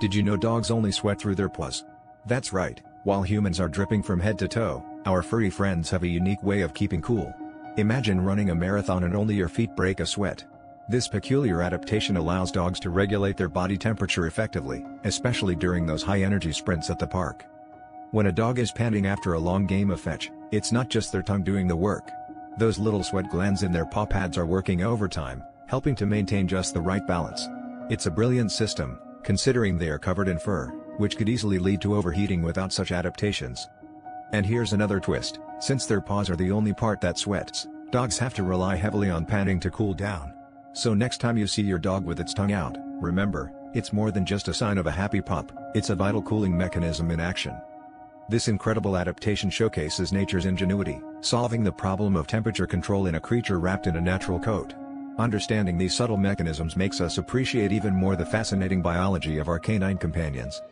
Did you know dogs only sweat through their paws? That's right, while humans are dripping from head to toe, our furry friends have a unique way of keeping cool. Imagine running a marathon and only your feet break a sweat. This peculiar adaptation allows dogs to regulate their body temperature effectively, especially during those high-energy sprints at the park. When a dog is panting after a long game of fetch, it's not just their tongue doing the work. Those little sweat glands in their paw pads are working overtime, helping to maintain just the right balance. It's a brilliant system, considering they are covered in fur, which could easily lead to overheating without such adaptations. And here's another twist, since their paws are the only part that sweats, dogs have to rely heavily on panting to cool down. So next time you see your dog with its tongue out, remember, it's more than just a sign of a happy pup, it's a vital cooling mechanism in action. This incredible adaptation showcases nature's ingenuity, solving the problem of temperature control in a creature wrapped in a natural coat. Understanding these subtle mechanisms makes us appreciate even more the fascinating biology of our canine companions.